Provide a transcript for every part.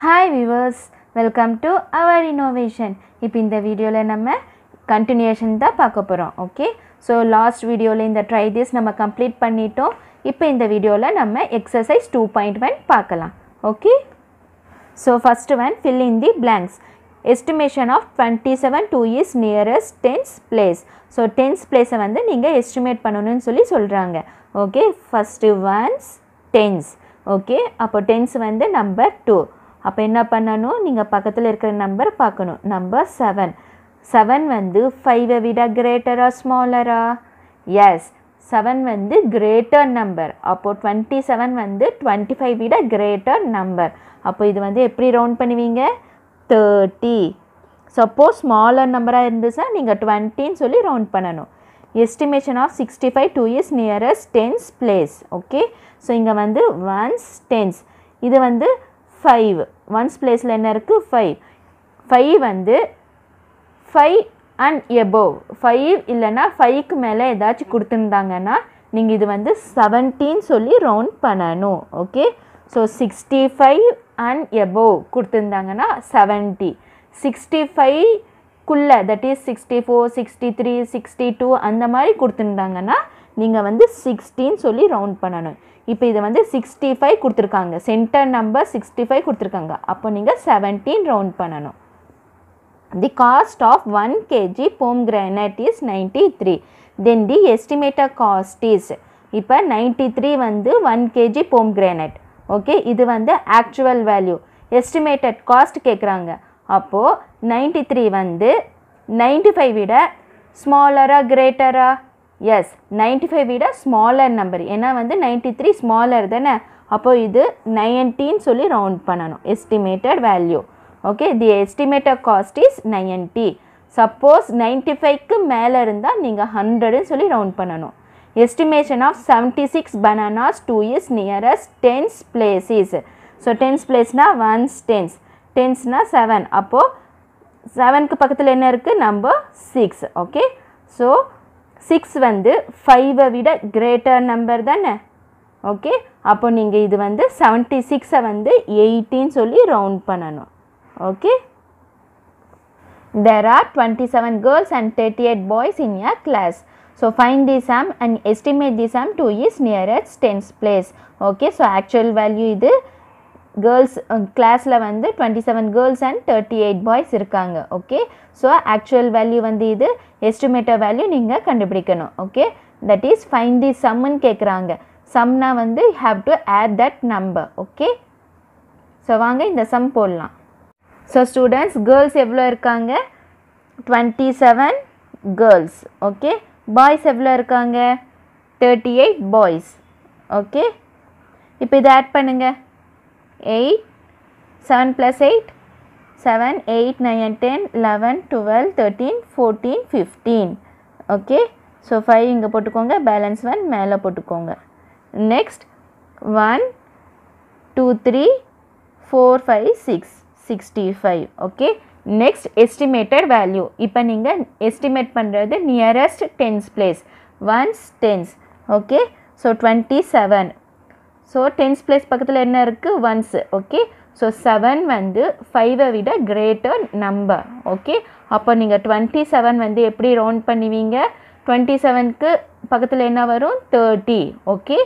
Hi viewers welcome to our innovation இப்போ இந்த வீடியோவில் நம்ம கண்டினியூஷன் தான் பார்க்க போகிறோம் ஓகே ஸோ லாஸ்ட் வீடியோவில் இந்த ட்ரை திஸ் நம்ம கம்ப்ளீட் பண்ணிட்டோம். இப்போ இந்த வீடியோவில் நம்ம எக்ஸசைஸ் டூ பாயிண்ட் ஒன் பார்க்கலாம் okay so first one fill in the blanks estimation of twenty seven to is nearest tens place so tens பிளேஸை வந்து நீங்கள் எஸ்டிமேட் பண்ணணும்னு சொல்லி சொல்கிறாங்க okay first ones tens okay அப்போ டென்ஸ் வந்து நம்பர் டூ அப்போ என்ன பண்ணணும்? நீங்கள் பக்கத்தில் இருக்கிற நம்பர் பார்க்கணும். நம்பர் செவன் செவன் வந்து ஃபைவை விட கிரேட்டரா ஸ்மாலரா எஸ் செவன் வந்து கிரேட்டர் நம்பர் அப்போது டுவெண்ட்டி செவன் வந்து டுவெண்ட்டி ஃபைவ் விட கிரேட்டர் நம்பர் அப்போ இது வந்து எப்படி ரவுண்ட் பண்ணுவீங்க? தேர்ட்டி சப்போஸ் ஸ்மாலர் நம்பராக இருந்துச்சுன்னா நீங்கள் டுவெண்ட்டின்னு சொல்லி ரவுண்ட் பண்ணணும். Estimation of sixty five to its nearest tens place okay so இங்கே வந்து ஒன்ஸ் டென்ஸ் இது வந்து ஃபைவ் ஒன்ஸ் பிளேஸில் என்ன இருக்குது ஃபைவ் ஃபைவ் வந்து ஃபைவ் அண்ட் எபோவ் ஃபைவ் இல்லைன்னா ஃபைவ்க்கு மேலே ஏதாச்சும் கொடுத்துருந்தாங்கன்னா நீங்கள் இது வந்து செவன்டீன் சொல்லி ரவுண்ட் பண்ணணும். Okay so sixty five and above கொடுத்துருந்தாங்கன்னா seventy sixty ஃபைவ்க்குள்ளே that is sixty four sixty three sixty two அந்த மாதிரி கொடுத்துருந்தாங்கன்னா நீங்கள் வந்து சிக்ஸ்டீன் சொல்லி ரவுண்ட் பண்ணணும். இப்போ இது வந்து சிக்ஸ்டி ஃபைவ் கொடுத்துருக்காங்க. சென்டர் நம்பர் சிக்ஸ்டி ஃபைவ் கொடுத்துருக்காங்க. அப்போ நீங்கள் செவன்டீன் ரவுண்ட் பண்ணணும். The cost of one KG from granite is ninety three then the estimated cost is இப்போ 93 வந்து one KG from granite okay இது வந்து ஆக்சுவல் வேல்யூ எஸ்டிமேட்டட் காஸ்ட் கேட்குறாங்க அப்போது 93 வந்து 95 விட ஸ்மாலராக கிரேட்டராக எஸ் 95 விட ஸ்மாலர் நம்பர் ஏன்னா வந்து 93 ஸ்மாலர் தானே? அப்போது இது 19 சொல்லி ரவுண்ட் பண்ணணும். Estimated value okay the estimated cost is ninety suppose ninety ஃபைவ்க்கு மேலே இருந்தால் நீங்கள் ஹண்ட்ரடுன்னு சொல்லி ரவுண்ட் பண்ணணும். Estimation of seventy six bananas to is nearest tens places so tens பிளேஸ்னால் ones tens டென்ஸ்னால் செவன் அப்போது செவனுக்கு பக்கத்தில் என்ன இருக்குது number six okay so six வந்து ஃபைவை விட கிரேட்டர் நம்பர் தானே ஓகே அப்போ நீங்கள் இது வந்து செவன்ட்டி சிக்ஸை வந்து எயிட்டின்னு சொல்லி ரவுண்ட் பண்ணணும் okay there are twenty seven girls and thirty eight boys in your class so find the sum and estimate the sum to is nearest tens place okay so actual value இது girls கிளாஸில் வந்து twenty seven girls and thirty eight boys இருக்காங்க okay so actual value வந்து இது estimated value நீங்கள் கண்டுபிடிக்கணும் okay that is find the சம்முன்னு கேட்குறாங்க சம்னா வந்து have to add that number okay so வாங்க இந்த சம் போடலாம். ஸோ ஸ்டூடெண்ட்ஸ் கேர்ள்ஸ் எவ்வளோ இருக்காங்க? Twenty seven girls okay boys எவ்வளோ இருக்காங்க? தேர்ட்டி எயிட் பாய்ஸ் ஓகே இப்போ இதை ஆட் பண்ணுங்கள் eight seven plus eight seven eight nine ten eleven twelve thirteen fourteen fifteen okay so five இங்கே போட்டுக்கோங்க பேலன்ஸ் ஒன் மேலே போட்டுக்கோங்க. Next one two three four five six sixty five okay next estimated value இப்போ நீங்கள் estimate பண்ணுறது nearest tens place ones tens okay so twenty seven so tens place பக்கத்தில் என்ன இருக்குது ஒன்ஸ் ஓகே ஸோ செவன் வந்து ஃபைவை விட கிரேட்டர் நம்பர் ஓகே அப்போ நீங்கள் டுவெண்ட்டி செவன் வந்து எப்படி ரவுண்ட் பண்ணுவீங்க? டுவெண்ட்டி செவனுக்கு பக்கத்தில் என்ன வரும்? தேர்ட்டி ஓகே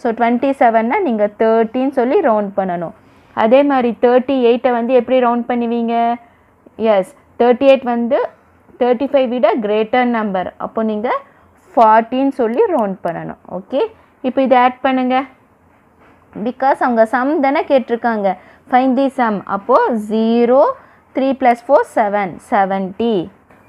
ஸோ டுவெண்ட்டி செவன்னா நீங்கள் தேர்ட்டின்னு சொல்லி ரவுண்ட் பண்ணணும். அதே மாதிரி தேர்ட்டி எயிட்டை வந்து எப்படி ரவுண்ட் பண்ணுவீங்க? எஸ் தேர்ட்டி எயிட் வந்து தேர்ட்டி ஃபைவ் விட கிரேட்டர் நம்பர் அப்போ நீங்கள் ஃபார்ட்டின்னு சொல்லி ரவுண்ட் பண்ணணும் ஓகே இப்போ இதை ஆட் பண்ணுங்கள் பிகாஸ் அவங்க சம் தானே கேட்டிருக்காங்க. ஃபைன் தி சம் அப்போது zero three plus four seven seventy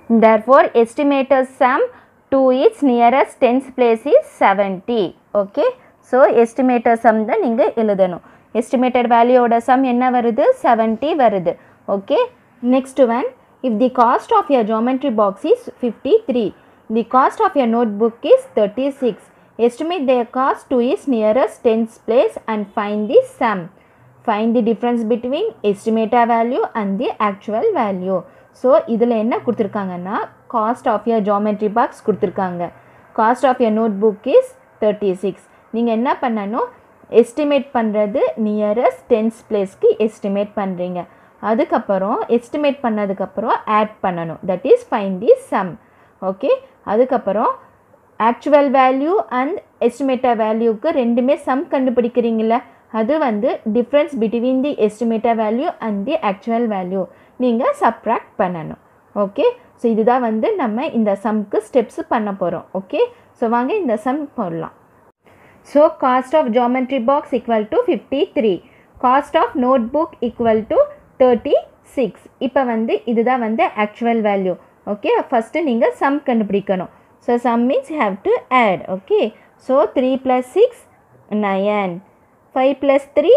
there four estimated sum to its nearest tens place is seventy okay so estimated sum தான் நீங்கள் எழுதணும். எஸ்டிமேட்டட் வேல்யூவோட சம் என்ன வருது? செவன்ட்டி வருது. Okay next one if the cost of your geometry box is fifty three the cost of your notebook is thirty six estimate their cost to its nearest tens place and find the sum. Find the difference between estimated value and the actual value. So இதில் என்ன கொடுத்துருக்காங்கன்னா cost of your geometry box கொடுத்துருக்காங்க. Cost of your notebook is thirty six நீங்கள் என்ன பண்ணணும்? Estimate பண்ணுறது nearest tense பிளேஸ்க்கு estimate பண்ணுறீங்க அதுக்கப்புறம் எஸ்டிமேட் பண்ணதுக்கப்புறம் ஆட் பண்ணணும். That is find the sum okay அதுக்கப்புறம் ஆக்சுவல் வேல்யூ அண்ட் எஸ்டிமேட்டட் வேல்யூக்கு ரெண்டுமே சம் கண்டுபிடிக்கிறீங்கள அது வந்து difference between the estimated value and the actual value நீங்கள் சப்ராக்ட் பண்ணணும். ஓகே ஸோ இதுதான் வந்து நம்ம இந்த சம்க்கு ஸ்டெப்ஸ் பண்ண போகிறோம் ஓகே ஸோ வாங்க இந்த சம் போடலாம். So cost of geometry box equal to fifty three cost of notebook equal to thirty six இப்போ வந்து இதுதான் வந்து ஆக்சுவல் வேல்யூ ஓகே ஃபஸ்ட்டு நீங்கள் சம் கண்டுபிடிக்கணும். So sum means have to add okay so three plus six nine five plus three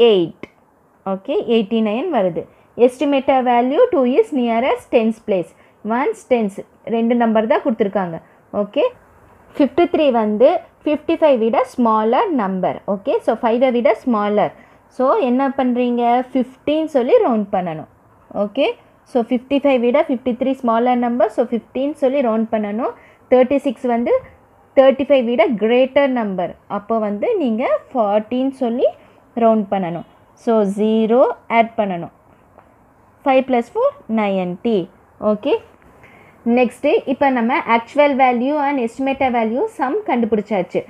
eight okay eighty nine வருது. Estimated value to is nearest tens place ones tens ரெண்டு number தான் கொடுத்துருக்காங்க. Okay fifty three வந்து fifty five விட smaller number okay so ஃபைவை விட smaller so என்ன பண்ணுறீங்க ஃபிஃப்டின்னு சொல்லி ரவுண்ட் பண்ணணும். ஓகே ஸோ ஃபிஃப்டி ஃபைவ் விட fifty three smaller number so ஃபிஃப்டின்னு சொல்லி ரவுண்ட் பண்ணணும். தேர்ட்டி சிக்ஸ் வந்து தேர்ட்டி ஃபைவ் விட கிரேட்டர் நம்பர் அப்போ வந்து நீங்கள் ஃபார்ட்டின்னு சொல்லி ரவுண்ட் பண்ணணும். ஸோ ஜீரோ ஆட் பண்ணணும். Five plus four ninety okay next இப்போ நம்ம actual value and estimated value sum கண்டுபிடிச்சாச்சு.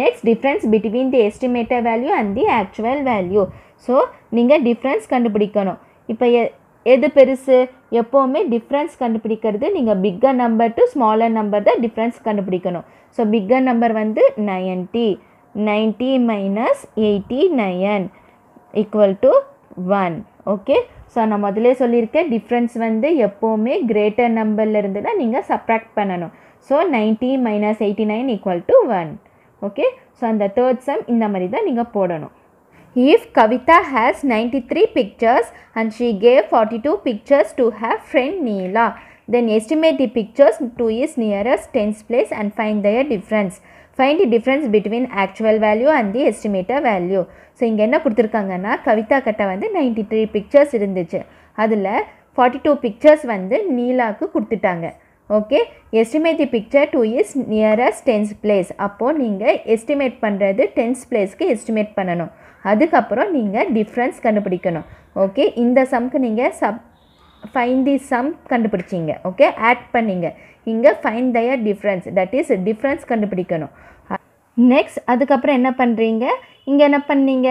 Next difference between the estimated value and the actual value so நீங்கள் டிஃப்ரென்ஸ் கண்டுபிடிக்கணும். இப்போ எ எது பெருசு? எப்போவுமே டிஃப்ரென்ஸ் கண்டுபிடிக்கிறது. நீங்கள் bigger number to smaller number தான் டிஃப்ரென்ஸ் கண்டுபிடிக்கணும். ஸோ பிக்கர் நம்பர் வந்து ninety ninety minus eighty nine equal to one okay so நான் முதலே சொல்லியிருக்கேன். டிஃப்ரென்ஸ் வந்து எப்போவுமே கிரேட்டர் நம்பர்லேருந்து தான் நீங்கள் சப்ராக்ட் பண்ணணும். So ninety minus eighty nine equal to one okay so அந்த தேர்ட் சம் இந்த மாதிரி தான் நீங்கள் போடணும். If If Kavita has 93 pictures and she gave 42 pictures to her friend Neela, then estimate the pictures to is nearest tens place and find their difference. Find the difference between actual value and the estimated value so இங்கே என்ன கொடுத்துருக்காங்கன்னா கவிதா கிட்ட வந்து ninety three pictures இருந்துச்சு அதில் forty two pictures வந்து நீலாவுக்கு கொடுத்துட்டாங்க okay estimate the picture to is nearest tens place அப்போது நீங்கள் எஸ்டிமேட் பண்ணுறது டென்ஸ் பிளேஸ்க்கு எஸ்டிமேட் பண்ணணும் அதுக்கப்புறம் நீங்கள் டிஃப்ரென்ஸ் கண்டுபிடிக்கணும். ஓகே இந்த சம்க்கு நீங்கள் சப் ஃபைன் தி சம் கண்டுபிடிச்சிங்க. ஓகே ஆட் பண்ணிங்க. இங்கே find their difference that is difference கண்டுபிடிக்கணும். நெக்ஸ்ட் அதுக்கப்புறம் என்ன பண்ணுறீங்க இங்கே என்ன பண்ணீங்க?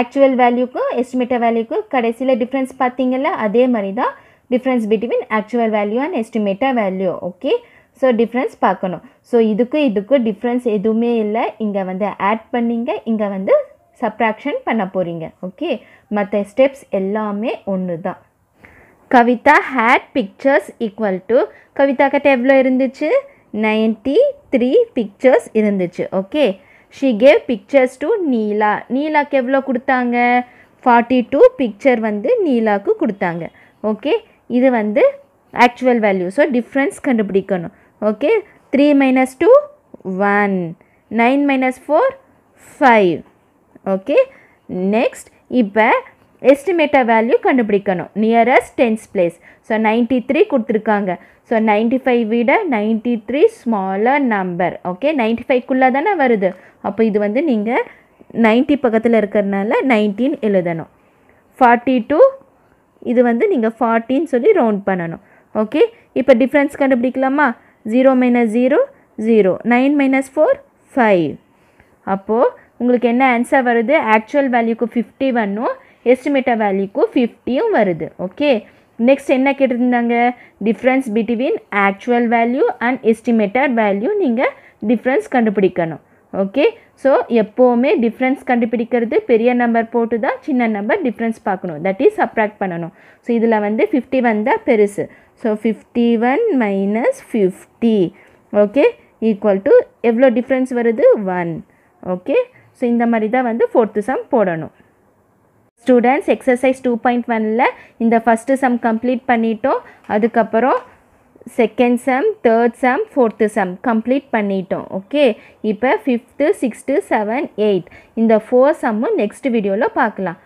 ஆக்சுவல் வேல்யூக்கும் எஸ்டிமேட்டட் வேல்யூக்கும் கடைசியில் டிஃப்ரென்ஸ் பார்த்தீங்கல்ல? அதே மாதிரி தான் difference between actual value and estimated value okay so difference பார்க்கணும். ஸோ இதுக்கும் இதுக்கும் டிஃப்ரென்ஸ் எதுவுமே இல்லை. இங்கே வந்து ஆட் பண்ணிங்க. இங்கே வந்து சப்ராக்ஷன் பண்ண போகிறீங்க ஓகே மற்ற ஸ்டெப்ஸ் எல்லாமே ஒன்று தான் Kavita had pictures equal to Kavita கிட்ட எவ்வளோ இருந்துச்சு? நைன்ட்டி த்ரீ பிக்சர்ஸ் இருந்துச்சு. Okay she gave pictures to Neela நீலாக்கு எவ்வளோ கொடுத்தாங்க? ஃபார்ட்டி டூ பிக்சர் வந்து நீலாவுக்கு கொடுத்தாங்க. ஓகே இது வந்து ஆக்சுவல் வேல்யூ ஸோ டிஃப்ரென்ஸ் கண்டுபிடிக்கணும். Okay three minus two one nine minus four five okay next இப்போ எஸ்டிமேட்டட் வேல்யூ கண்டுபிடிக்கணும். Nearest tens place so ninety three கொடுத்துருக்காங்க. ஸோ நைன்ட்டி ஃபைவ் விட ninety three smaller number okay ninety ஃபைவ்க்குள்ளே தானே வருது. அப்போ இது வந்து நீங்கள் நைன்ட்டி பக்கத்தில் இருக்கிறதுனால நைன்டீன் எழுதணும். ஃபார்ட்டி டூ இது வந்து நீங்கள் ஃபார்ட்டின்னு சொல்லி ரவுண்ட் பண்ணணும். ஓகே இப்போ difference கண்டுபிடிக்கலாமா? Zero minus zero zero nine minus four five அப்போது உங்களுக்கு என்ன ஆன்சர் வருது? ஆக்சுவல் வேல்யூக்கு ஃபிஃப்டி வரணும் எஸ்டிமேட்டட் வேல்யூக்கு ஃபிஃப்டியும் வருது. ஓகே நெக்ஸ்ட் என்ன கேட்டிருந்தாங்க? Difference between actual value and estimated value நீங்கள் டிஃப்ரென்ஸ் கண்டுபிடிக்கணும். ஓகே ஸோ எப்போவுமே டிஃப்ரென்ஸ் கண்டுபிடிக்கிறது பெரிய நம்பர் போட்டு தான் சின்ன நம்பர் டிஃப்ரென்ஸ் பார்க்கணும். தட் இஸ் சப்ராக்ட் பண்ணணும். ஸோ இதில் வந்து ஃபிஃப்டி வந்தால் பெருசு. So fifty one minus fifty okay equal to எவ்வளோ டிஃப்ரென்ஸ் வருது? ஒன் ஓகே ஸோ இந்த மாதிரி தான் வந்து ஃபோர்த்து சம் போடணும். ஸ்டூடெண்ட்ஸ் எக்ஸசைஸ் டூ பாயிண்ட் ஒனில் இந்த ஃபஸ்ட்டு சம் கம்ப்ளீட் பண்ணிட்டோம். அதுக்கப்புறம் second sum third sum fourth sum complete பண்ணிட்டோம். ஓகே இப்போ ஃபிஃப்த்து சிக்ஸ்த்து செவன் எயிட் இந்த ஃபோர் சம்மும் நெக்ஸ்ட் வீடியோவில் பார்க்கலாம்.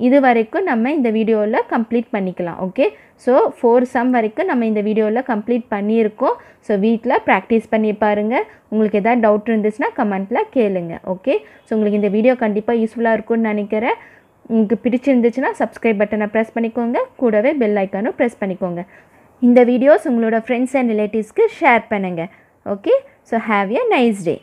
இது வரைக்கும் நம்ம இந்த வீடியோவில் கம்ப்ளீட் பண்ணிக்கலாம் ஓகே ஸோ ஃபோர் சம் வரைக்கும் நம்ம இந்த வீடியோவில் கம்ப்ளீட் பண்ணியிருக்கோம். ஸோ வீட்டில் ப்ராக்டிஸ் பண்ணி பாருங்கள் உங்களுக்கு எதாவது டவுட் இருந்துச்சுன்னா கமெண்ட்டில் கேளுங்க ஓகே ஸோ உங்களுக்கு இந்த வீடியோ கண்டிப்பாக யூஸ்ஃபுல்லாக இருக்கும்னு நினைக்கிறேன். உங்களுக்கு பிடிச்சிருந்துச்சுன்னா சப்ஸ்கிரைப் பட்டனை ப்ரெஸ் பண்ணிக்கோங்க. கூடவே பெல் ஐக்கானும் ப்ரெஸ் பண்ணிக்கோங்க. இந்த வீடியோஸ் உங்களோட ஃப்ரெண்ட்ஸ் அண்ட் ரிலேட்டிவ்ஸ்க்கு ஷேர் பண்ணுங்கள் okay so have a nice day